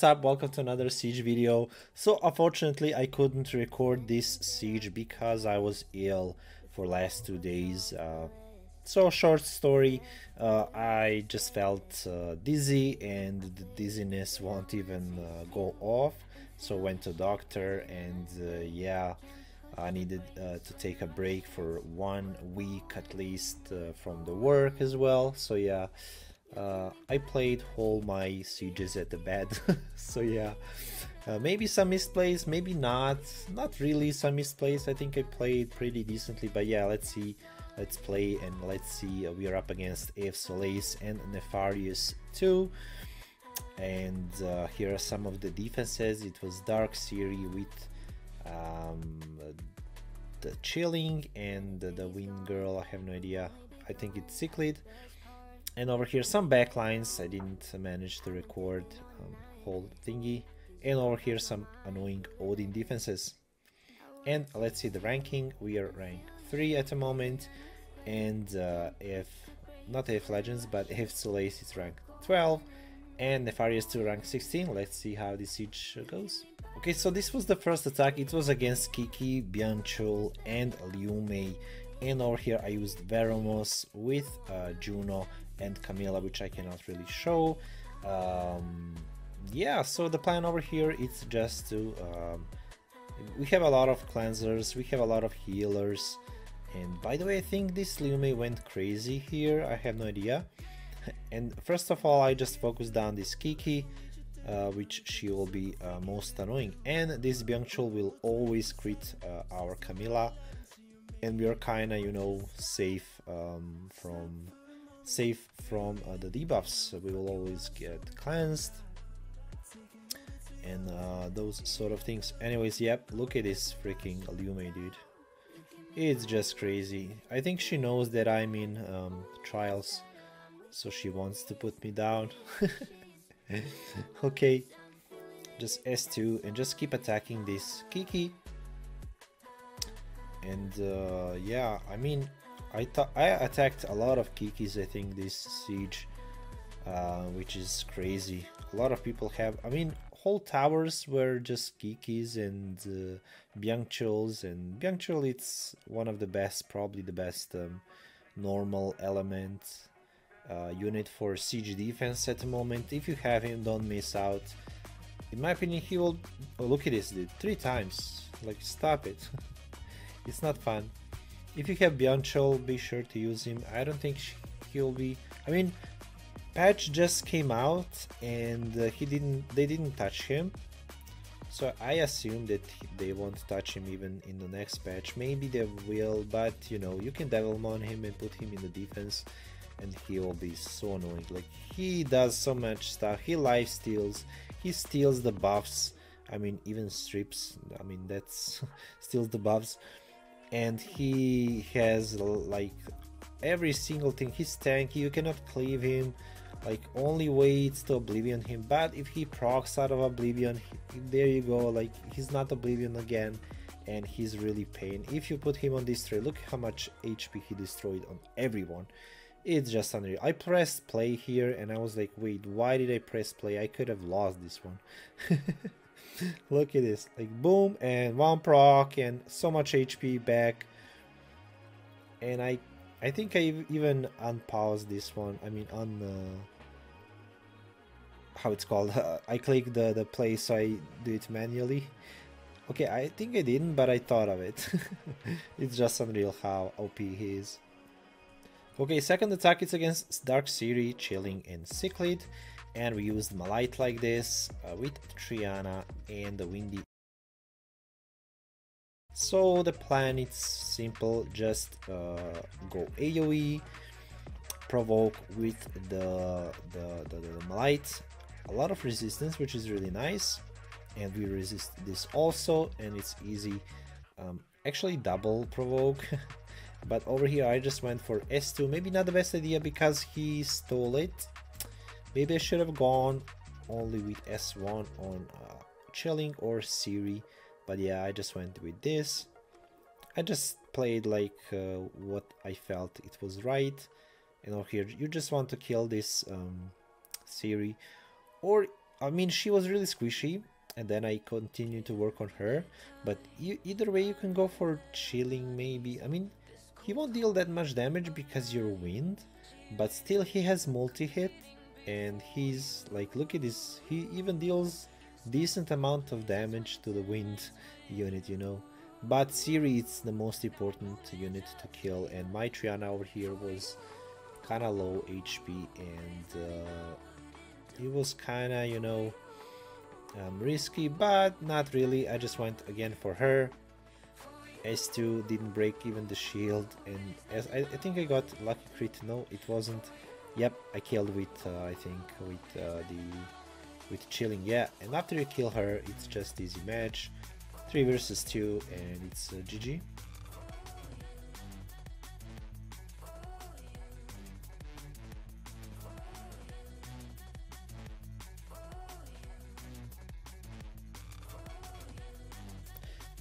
What's up? Welcome to another Siege video. So unfortunately I couldn't record this Siege because I was ill for last two days. Uh, so short story, uh, I just felt uh, dizzy and the dizziness won't even uh, go off. So went to doctor and uh, yeah, I needed uh, to take a break for one week at least from the work as well. So yeah, uh, I played all my sieges at the bed, so yeah. Uh, maybe some misplays, maybe not. Not really some misplays. I think I played pretty decently, but yeah, let's see. Let's play and let's see. Uh, we are up against AF Solace and Nefarious too. And uh, here are some of the defenses. It was Dark Siri with um, the Chilling and the, the Wind Girl. I have no idea. I think it's Cichlid and over here some backlines I didn't manage to record um, whole thingy. And over here some annoying Odin defenses. And let's see the ranking. We are rank 3 at the moment. And uh, if not if legends but if Solace is rank 12 and Nefarious 2 rank 16 let's see how this siege goes. Okay so this was the first attack. It was against Kiki, Byungchul and Liu Mei. And over here I used Veromos with uh, Juno and Camilla, which I cannot really show. Um, yeah, so the plan over here is just to... Um, we have a lot of cleansers, we have a lot of healers. And by the way, I think this Liu Mei went crazy here, I have no idea. And first of all, I just focused on this Kiki, uh, which she will be uh, most annoying. And this Byungchul will always crit uh, our Camilla. And we are kinda, you know, safe um, from safe from uh, the debuffs. We will always get cleansed and uh, those sort of things. Anyways yep look at this freaking Liu Mei dude. It's just crazy. I think she knows that I'm in um, trials so she wants to put me down. Okay just S2 and just keep attacking this Kiki. And uh, yeah I mean I I attacked a lot of Kikis I think this siege uh, which is crazy. A lot of people have I mean whole towers were just Kikis and uh, and Byungchul it's one of the best probably the best um, normal element uh, unit for siege defense at the moment. If you have him don't miss out. In my opinion he will oh, look at this dude three times. Like stop it. It's not fun if you have Byungchul, be sure to use him. I don't think he'll be. I mean, patch just came out and uh, he didn't. They didn't touch him, so I assume that they won't touch him even in the next patch. Maybe they will, but you know, you can Devilmon him and put him in the defense, and he will be so annoying. Like he does so much stuff. He life steals. He steals the buffs. I mean, even strips. I mean, that's steals the buffs and he has like every single thing. He's tanky you cannot cleave him. Like only waits to oblivion him. But if he procs out of oblivion he, there you go. Like he's not oblivion again and he's really pain. If you put him on destroy look how much hp he destroyed on everyone. It's just unreal. I pressed play here and i was like wait why did i press play? I could have lost this one Look at this. Like boom and one proc and so much HP back. And I I think I even unpause this one. I mean on how it's called. I click the the play so I do it manually. Okay, I think I didn't, but I thought of it. it's just unreal how OP he is. Okay, second attack is against Dark Siri, Chilling, and Cichlid and we used Malite like this uh, with Triana and the Windy. So the plan is simple, just uh, go AoE, provoke with the, the, the, the Malite, a lot of resistance which is really nice. And we resist this also and it's easy. Um, actually double provoke but over here I just went for S2 maybe not the best idea because he stole it Maybe I should have gone only with S1 on uh, Chilling or Siri, but yeah, I just went with this. I just played like uh, what I felt it was right. You know, here, you just want to kill this um, Siri. Or I mean, she was really squishy, and then I continued to work on her. But you, either way, you can go for chilling, maybe. I mean, he won't deal that much damage because you're wind, but still he has multi-hit, and he's like, look at this, he even deals decent amount of damage to the wind unit, you know. But Siri is the most important unit to kill, and my Triana over here was kinda low HP, and uh, it was kinda, you know, um, risky, but not really. I just went again for her. S2 didn't break even the shield, and as I, I think I got lucky crit. No, it wasn't. Yep, I killed with uh, I think with uh, the with chilling. Yeah, and after you kill her, it's just easy match, three versus two, and it's uh, GG.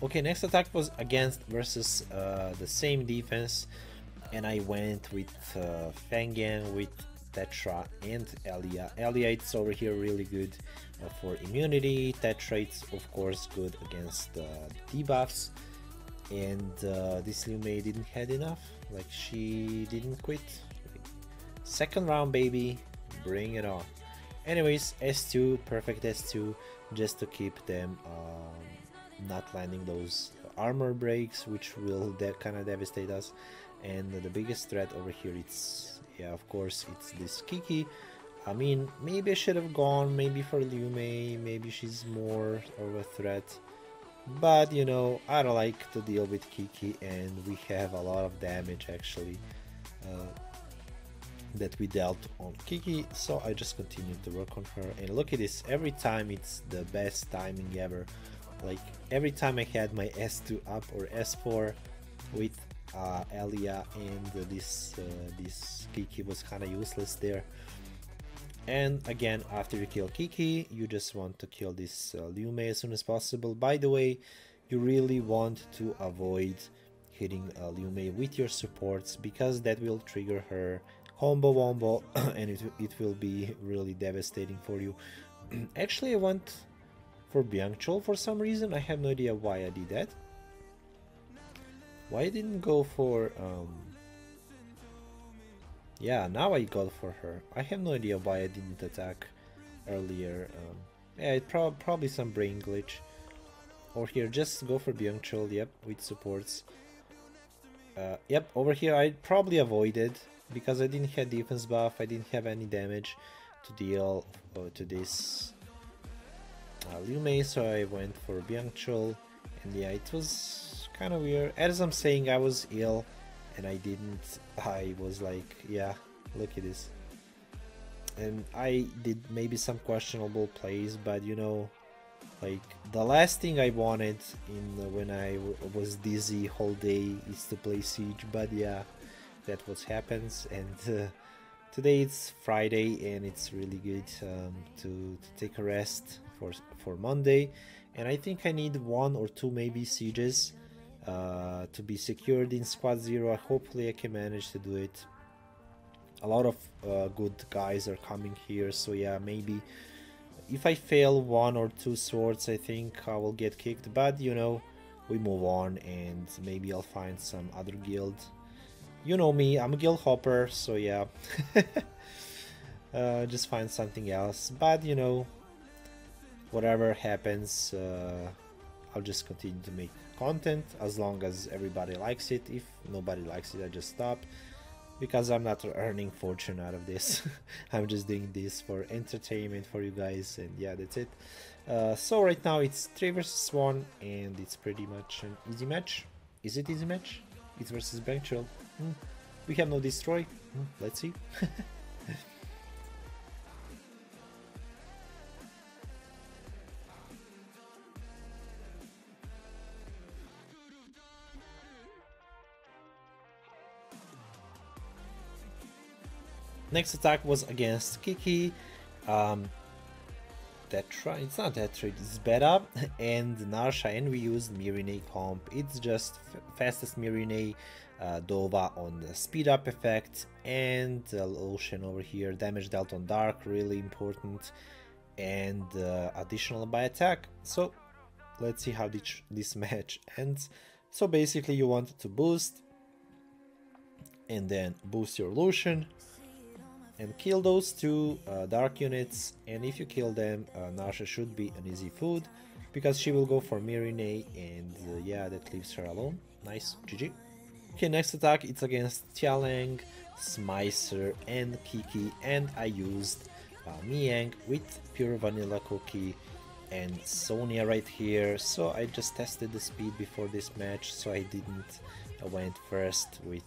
Okay, next attack was against versus uh, the same defense, and I went with uh, Feng Yang, with Tetra, and Elia. Elia it's over here really good uh, for immunity. Tetra it's of course good against uh, debuffs, and uh, this Lume didn't had enough. Like she didn't quit. Second round, baby, bring it on. Anyways, S2, perfect S2, just to keep them. Um, not landing those armor breaks which will kind of devastate us and the biggest threat over here it's yeah of course it's this Kiki. I mean maybe I should have gone maybe for Lume maybe she's more of a threat. But you know I don't like to deal with Kiki and we have a lot of damage actually uh, that we dealt on Kiki. So I just continued to work on her. And look at this every time it's the best timing ever. Like every time I had my S2 up or S4 with uh, Elia and this uh, this Kiki was kind of useless there. And again, after you kill Kiki, you just want to kill this uh, Lume as soon as possible. By the way, you really want to avoid hitting uh, Lume with your supports because that will trigger her combo wombo and it, it will be really devastating for you. Actually, I went for Byung-Chul for some reason. I have no idea why I did that. Why didn't go for... Um... Yeah, now I got for her. I have no idea why I didn't attack earlier. Um... Yeah, it pro probably some brain glitch. Or here, just go for Byung-Chul, yep, with supports. Uh, yep, over here I probably avoided because I didn't have defense buff, I didn't have any damage to deal uh, to this uh, Lume, so I went for Byung-Chul, and yeah, it was kind of weird. As I'm saying, I was ill, and I didn't, I was like, yeah, look at this. And I did maybe some questionable plays, but you know, like the last thing I wanted in when I was dizzy whole day is to play Siege, but yeah, that what happens, and uh, today it's Friday and it's really good um, to, to take a rest for for Monday and I think I need one or two maybe sieges uh, to be secured in squad zero. Hopefully I can manage to do it. A lot of uh, good guys are coming here so yeah maybe if I fail one or two swords I think I will get kicked but you know we move on and maybe I'll find some other guild. You know me I'm a guild hopper so yeah. Uh, just find something else but you know whatever happens uh, I'll just continue to make content as long as everybody likes it. If nobody likes it I just stop. Because I'm not earning fortune out of this. I'm just doing this for entertainment for you guys and yeah that's it. Uh, so right now it's 3 versus 1 and it's pretty much an easy match. Is it easy match? It's versus Byung-Chul mm. we have no destroy. Mm. let's see Next attack was against Kiki. Um, Tetra, it's not Tetra, it's Beta and Narsha and we used Mirine comp. It's just fastest Mirine, uh, Dova on the speed up effect and uh, Ocean over here, damage dealt on Dark, really important. and uh, additional by attack. So let's see how this, this match ends. So basically you want to boost and then boost your Lucian and kill those two uh, dark units and if you kill them uh, Narsha should be an easy food because she will go for Mirine and uh, yeah that leaves her alone. Nice GG okay next attack it's against Tianlang Smicer and Kiki and I used uh, Miang with pure vanilla cookie and Sonia right here. So I just tested the speed before this match so I didn't I went first with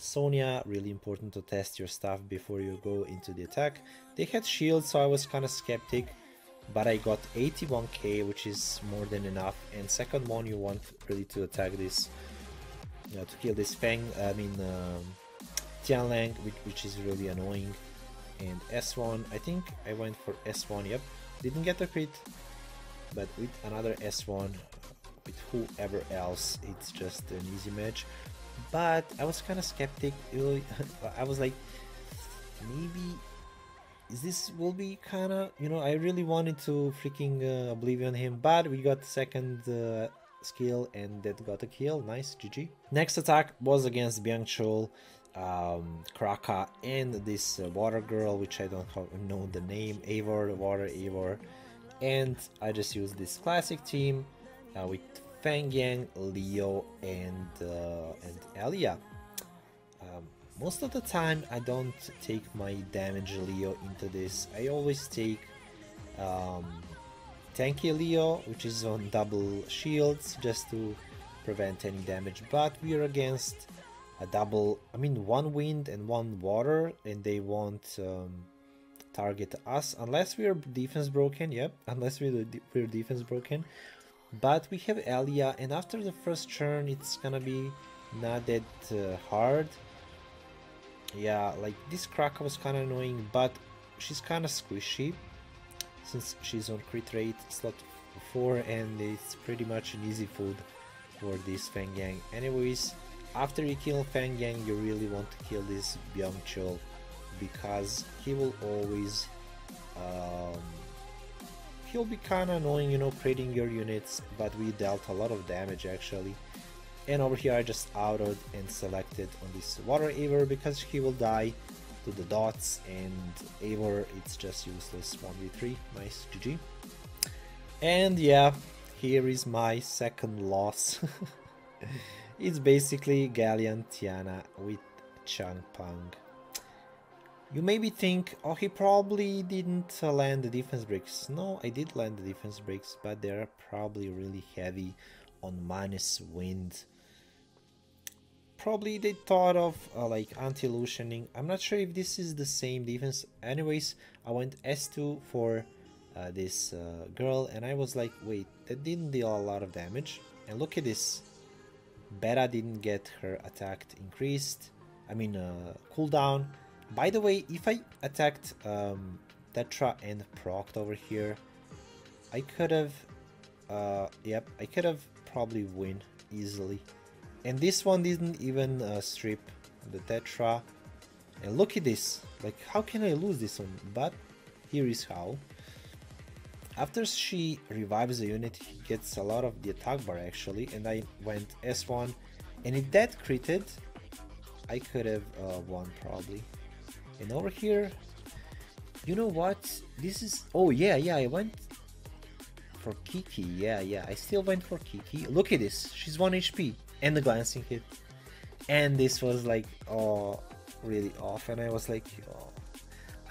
Sonia, really important to test your stuff before you go into the attack. They had shield, so I was kind of skeptic, but I got 81k, which is more than enough. And second one, you want really to attack this, you know, to kill this Fang, I mean, um, Tianlang, which, which is really annoying. And S1, I think I went for S1, yep, didn't get a crit, but with another S1, with whoever else, it's just an easy match but I was kind of skeptic. I was like, maybe is this will be kind of you know I really wanted to freaking uh, Oblivion him, but we got second uh, skill and that got a kill. Nice, GG. Next attack was against Byung-Chul, um, Kraka, and this uh, water girl, which I don't know the name, Eivor, water Eivor, and I just used this classic team uh, with Feng Yang, Leo, and uh, and Elia. Um, most of the time, I don't take my damage Leo into this. I always take um, tanky Leo, which is on double shields, just to prevent any damage. But we are against a double, I mean, one wind and one water, and they won't um, target us unless we are defense broken. Yep, unless we're, we're defense broken but we have Elia and after the first turn it's gonna be not that uh, hard. Yeah like this Kraka was kind of annoying but she's kind of squishy. Since she's on crit rate slot 4 and it's pretty much an easy food for this Feng Yang. Anyways after you kill Feng Yang you really want to kill this Byung-Chul because he will always um, he'll be kinda annoying, you know, creating your units, but we dealt a lot of damage actually. And over here I just autoed and selected on this water Eivor because he will die to the dots and Eivor it's just useless 1v3, nice GG. And yeah, here is my second loss. it's basically Galleon Tiana with Changpeng. You maybe think, oh, he probably didn't uh, land the defense breaks. No, I did land the defense breaks, but they're probably really heavy on minus wind. Probably they thought of uh, like anti-lutioning. I'm not sure if this is the same defense. Anyways, I went S2 for uh, this uh, girl and I was like, wait, that didn't deal a lot of damage. And look at this. Beta didn't get her attacked increased. I mean, uh, cooldown by the way, if I attacked um, Tetra and procced over here, I could have, uh, yep, I could have probably win easily. And this one didn't even uh, strip the Tetra. And look at this, like how can I lose this one? But here is how. After she revives the unit, he gets a lot of the attack bar actually, and I went S1, and if that critted, I could have uh, won probably. And over here, you know what? This is, oh yeah, yeah, I went for Kiki. Yeah, yeah, I still went for Kiki. Look at this, she's 1 HP and the glancing hit. And this was like, oh, really off. And I was like, oh,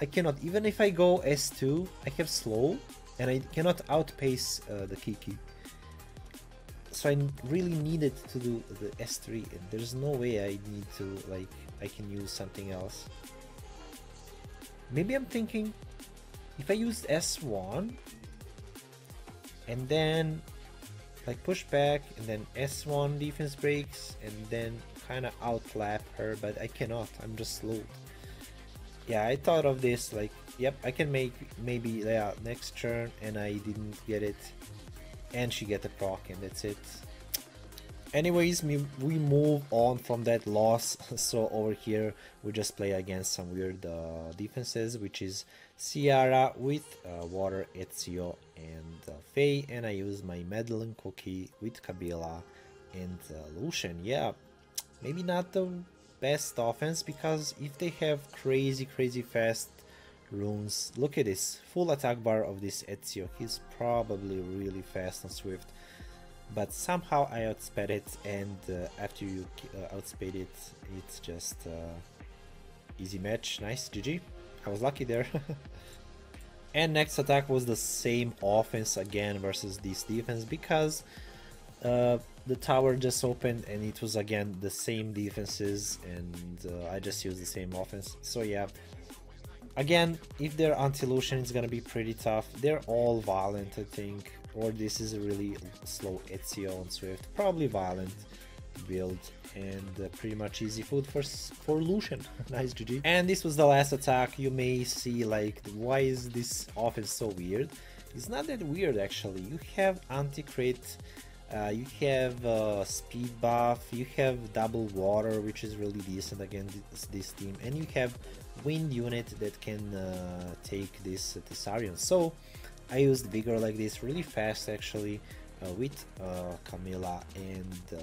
I cannot, even if I go S2, I have slow and I cannot outpace uh, the Kiki. So I really needed to do the S3 and there's no way I need to like I can use something else. Maybe I'm thinking if I used S1 and then like push back and then S1 defense breaks and then kind of outlap her but I cannot. I'm just slowed. Yeah I thought of this like yep I can make maybe yeah next turn and I didn't get it. And she get the proc and that's it Anyways, we, we move on from that loss. So over here, we just play against some weird uh, defenses, which is Ciara with uh, Water, Ezio, and uh, Faye. And I use my Madeleine Cookie with Kabila and uh, Lucian. Yeah, maybe not the best offense because if they have crazy, crazy fast runes, look at this full attack bar of this Ezio. He's probably really fast and swift but somehow I outsped it and uh, after you uh, outsped it it's just uh, easy match. Nice GG I was lucky there. And next attack was the same offense again versus this defense because uh, the tower just opened and it was again the same defenses and uh, I just used the same offense. So yeah. Again if they're anti-Lucian it's gonna be pretty tough they're all violent I think or this is a really slow Ezio on Swift, probably violent build and uh, pretty much easy food for for Lucian. nice GG. And this was the last attack. You may see like why is this offense so weird? It's not that weird actually. You have anti-crit, uh, you have uh, speed buff, you have double water which is really decent against this, team and you have wind unit that can uh, take this Thessarion. So I used Vigor like this really fast actually uh, with uh, Camilla and uh,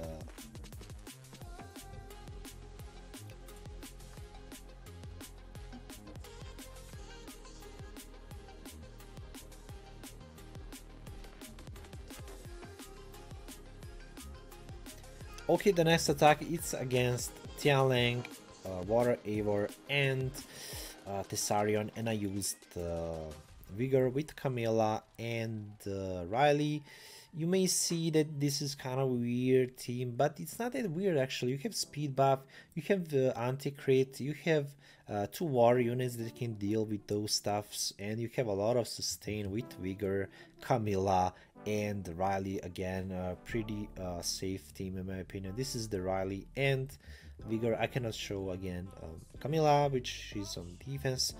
Okay, the next attack it's against Tianlang, uh, Water Eivor, and uh, Thessarion, and I used uh, Vigor with Camilla and uh, Riley. You may see that this is kind of weird team, but it's not that weird actually. You have speed buff, you have the anti-crit, you have uh, two war units that can deal with those stuffs, and you have a lot of sustain with Vigor, Camilla, and Riley again. A pretty uh, safe team in my opinion. This is the Riley and Vigor. I cannot show again um, Camilla, which is on defense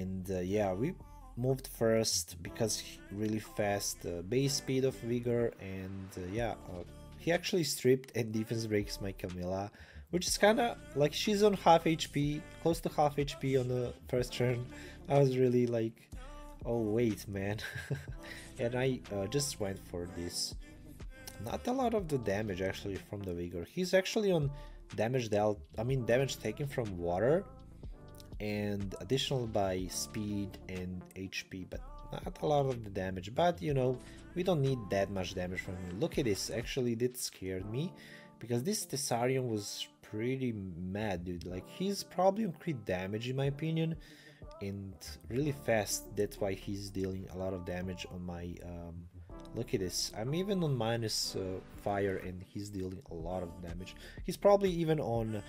and uh, yeah we moved first because really fast uh, base speed of vigor and uh, yeah uh, he actually stripped and defense breaks my camilla which is kind of like she's on half hp close to half hp on the first turn. I was really like oh wait man. And i uh, just went for this. Not a lot of the damage actually from the vigor. He's actually on damage dealt i mean damage taken from water and additional by speed and HP, but not a lot of the damage. But you know, we don't need that much damage from him. Look at this, actually did scared me because this Thessarion was pretty mad, dude. Like he's probably on crit damage in my opinion and really fast. That's why he's dealing a lot of damage on my. Um, look at this. I'm even on minus uh, fire and he's dealing a lot of damage. He's probably even on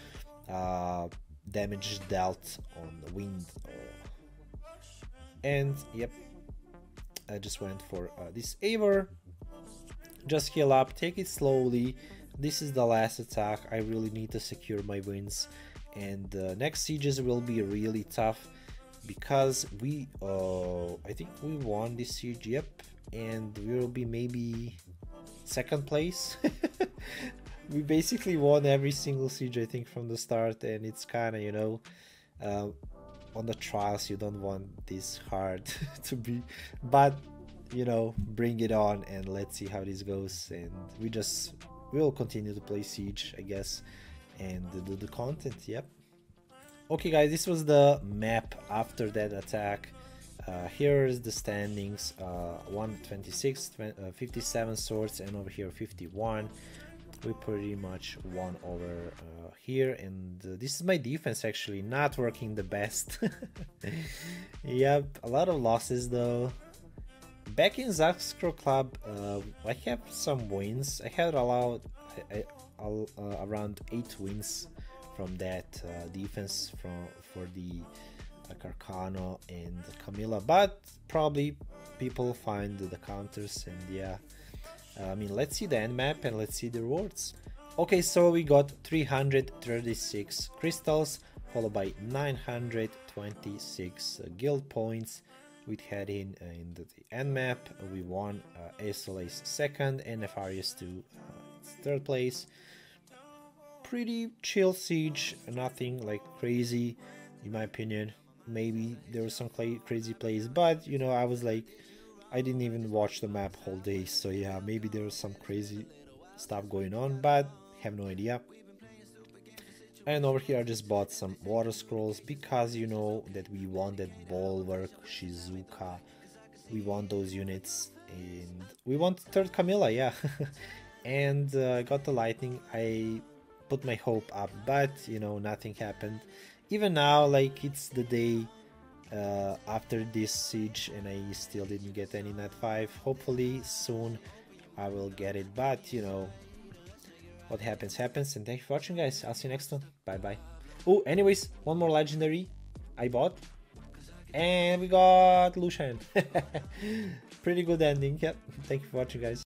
uh, damage dealt on the wind. And yep, I just went for uh, this Eivor. Just heal up, take it slowly. This is the last attack. I really need to secure my wins. And uh, next sieges will be really tough because we, uh, I think we won this siege, yep. And we will be maybe second place. we basically won every single siege I think from the start and it's kind of you know uh, on the trials you don't want this hard to be but you know bring it on and let's see how this goes. And we just we'll continue to play siege I guess and do the content yep. Okay guys this was the map after that attack. Uh, here's the standings uh, 126 20, uh, 57 swords and over here 51 we pretty much won over uh, here. And uh, this is my defense actually not working the best. Yep a lot of losses though. Back in Zaxcro Club uh, I have some wins. I had allowed uh, around 8 wins from that uh, defense from for the uh, Carcano and Camilla. But probably people find the counters and yeah I mean, let's see the end map and let's see the rewards. Okay, so we got 336 crystals, followed by 926 uh, guild points. We had in, uh, in the, end map, we won uh, Aesoles second and Nefarious 2 uh, third place. Pretty chill siege, nothing like crazy, in my opinion. Maybe there were some crazy plays, but you know, I was like, I didn't even watch the map whole day, so yeah, maybe there was some crazy stuff going on, but have no idea. And over here I just bought some water scrolls because you know that we want that Bulwark, Shizuka, we want those units and we want third Camilla, yeah. and uh, got the lightning, I put my hope up, but you know nothing happened. Even now, like it's the day uh, after this siege and I still didn't get any nat 5. Hopefully soon I will get it, but you know what happens happens. And thank you for watching guys. I'll see you next one. Bye bye. Oh anyways one more legendary i bought. And we got lucian pretty good ending. Yep. Thank you for watching guys